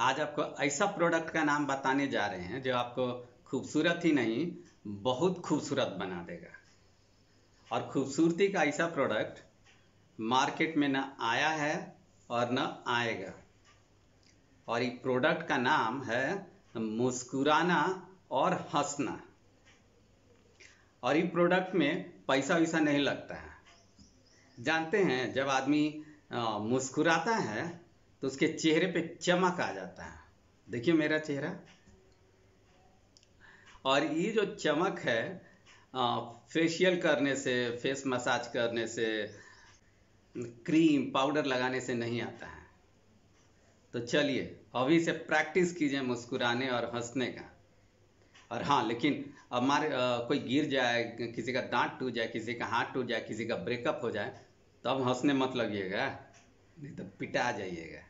आज आपको ऐसा प्रोडक्ट का नाम बताने जा रहे हैं जो आपको खूबसूरत ही नहीं, बहुत खूबसूरत बना देगा। और खूबसूरती का ऐसा प्रोडक्ट मार्केट में न आया है और न आएगा। और ये प्रोडक्ट का नाम है मुस्कुराना और हंसना। और ये प्रोडक्ट में पैसा वैसा नहीं लगता है। जानते हैं, जब आदमी मुस्कुराता है तो उसके चेहरे पे चमक आ जाता है। देखिए मेरा चेहरा। और ये जो चमक है फेशियल करने से, फेस मसाज करने से, क्रीम, पाउडर लगाने से नहीं आता है। तो चलिए, अभी से प्रैक्टिस कीजिए मुस्कुराने और हंसने का। और हाँ लेकिन हमारे कोई गिर जाए, किसी का दांत टूट जाए, किसी का हाथ टूट जाए, किसी का ब्रेकअप हो जाए, तब हंसने मत लगिएगा, नहीं तो पिटा जाइएगा।